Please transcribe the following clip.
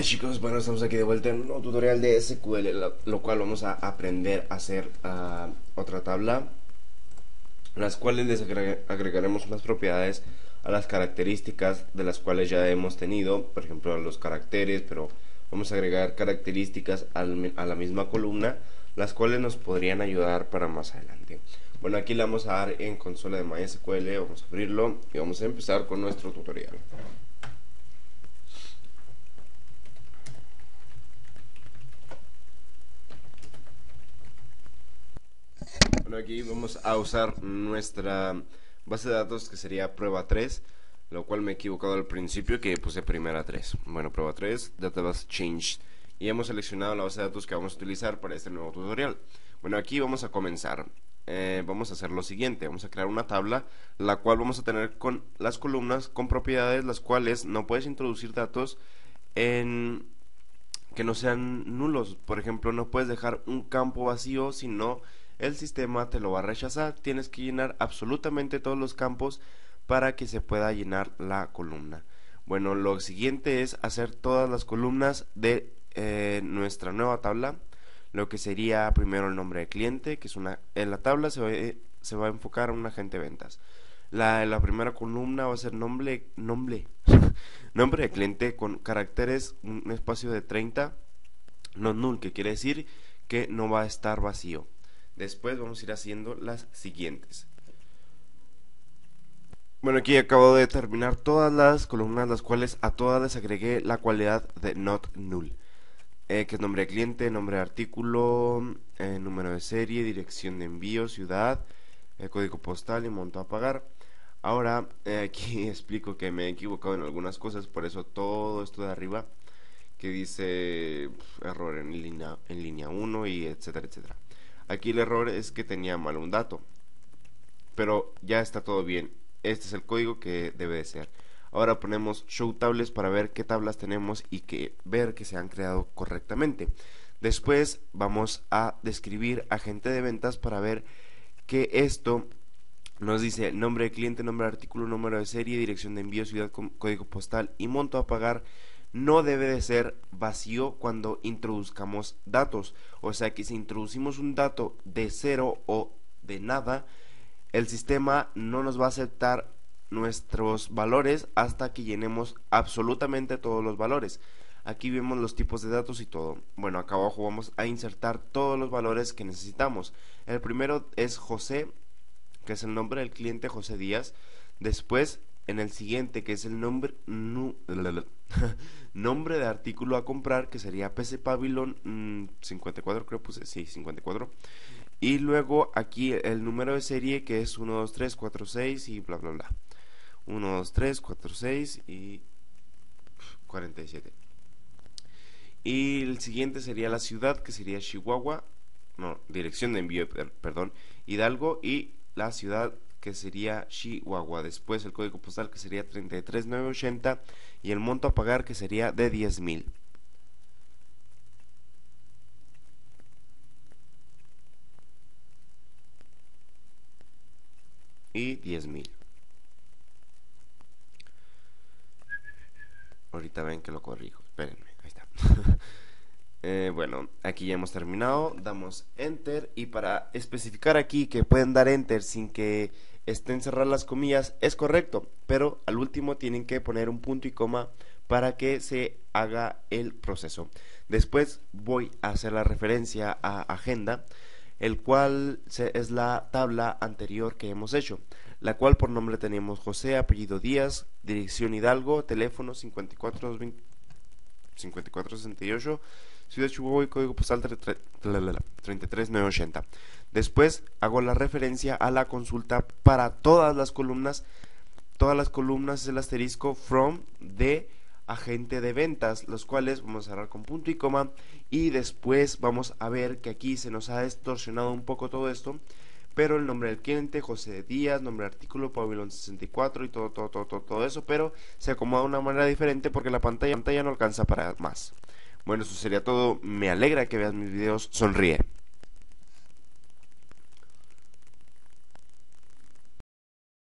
chicos, bueno, estamos aquí de vuelta en un tutorial de SQL, lo, cual vamos a aprender a hacer ah, otra tabla, las cuales les agregaremos unas propiedades a las características de las cuales ya hemos tenido, por ejemplo a los caracteres, pero vamos a agregar características a la misma columna, las cuales nos podrían ayudar para más adelante. Bueno, aquí le vamos a dar en consola de MySQL, vamos a abrirlo y vamos a empezar con nuestro tutorial. Aquí vamos a usar nuestra base de datos que sería prueba 3, lo cual me he equivocado al principio que puse primera 3. Bueno, prueba 3, database changed. Y hemos seleccionado la base de datos que vamos a utilizar para este nuevo tutorial. Bueno, aquí vamos a comenzar. Eh, vamos a hacer lo siguiente, vamos a crear una tabla la cual vamos a tener con las columnas con propiedades las cuales no puedes introducir datos en que no sean nulos por ejemplo no puedes dejar un campo vacío sino el sistema te lo va a rechazar. Tienes que llenar absolutamente todos los campos para que se pueda llenar la columna. Bueno, lo siguiente es hacer todas las columnas de eh, nuestra nueva tabla. Lo que sería primero el nombre de cliente, que es una... En la tabla se va, a enfocar a un agente de ventas. La, la primera columna va a ser nombre, nombre, nombre de cliente con caracteres, un espacio de 30, no null, que quiere decir que no va a estar vacío. Después vamos a ir haciendo las siguientes. Bueno, aquí acabo de terminar todas las columnas, las cuales a todas les agregué la cualidad de not null. Eh, que es nombre de cliente, nombre de artículo, eh, número de serie, dirección de envío, ciudad, el código postal y monto a pagar. Ahora eh, aquí explico que me he equivocado en algunas cosas, por eso todo esto de arriba que dice error en línea, en línea 1 y etcétera, etcétera. Aquí el error es que tenía mal un dato. Pero ya está todo bien. Este es el código que debe de ser. Ahora ponemos show tables para ver qué tablas tenemos y que ver que se han creado correctamente. Después vamos a describir agente de ventas para ver que esto nos dice nombre de cliente, nombre de artículo, número de serie, dirección de envío, ciudad, código postal y monto a pagar no debe de ser vacío cuando introduzcamos datos. O sea que si introducimos un dato de cero o de nada, el sistema no nos va a aceptar nuestros valores hasta que llenemos absolutamente todos los valores. Aquí vemos los tipos de datos y todo. Bueno, acá abajo vamos a insertar todos los valores que necesitamos. El primero es José, que es el nombre del cliente José Díaz. Después en el siguiente, que es el nombre, nombre de artículo a comprar, que sería PC Pavilion 54, mm, creo puse, sí, 54. Y luego aquí el número de serie, que es 1, 2, 3, 4, 6 y bla, bla, bla. 1, 2, 3, 4, 6 y 47. Y el siguiente sería la ciudad, que sería Chihuahua, no, dirección de envío, perdón, Hidalgo y la ciudad que sería Chihuahua. Después el código postal que sería 33980 y el monto a pagar que sería de 10.000. Y 10.000. Ahorita ven que lo corrijo. Espérenme, ahí está. Eh, bueno, aquí ya hemos terminado, damos enter y para especificar aquí que pueden dar enter sin que estén cerradas las comillas es correcto, pero al último tienen que poner un punto y coma para que se haga el proceso. Después voy a hacer la referencia a agenda, el cual es la tabla anterior que hemos hecho, la cual por nombre tenemos José, apellido Díaz, dirección Hidalgo, teléfono 54 5468 Ciudad Chihuahua y código postal 33980. Después hago la referencia a la consulta para todas las columnas. Todas las columnas es el asterisco from de agente de ventas, los cuales vamos a cerrar con punto y coma y después vamos a ver que aquí se nos ha distorsionado un poco todo esto, pero el nombre del cliente, José Díaz, nombre de artículo, Pavilion 64 y todo, todo, todo, todo, todo eso, pero se acomoda de una manera diferente porque la pantalla, la pantalla no alcanza para más. Bueno, eso sería todo. Me alegra que veas mis videos. Sonríe.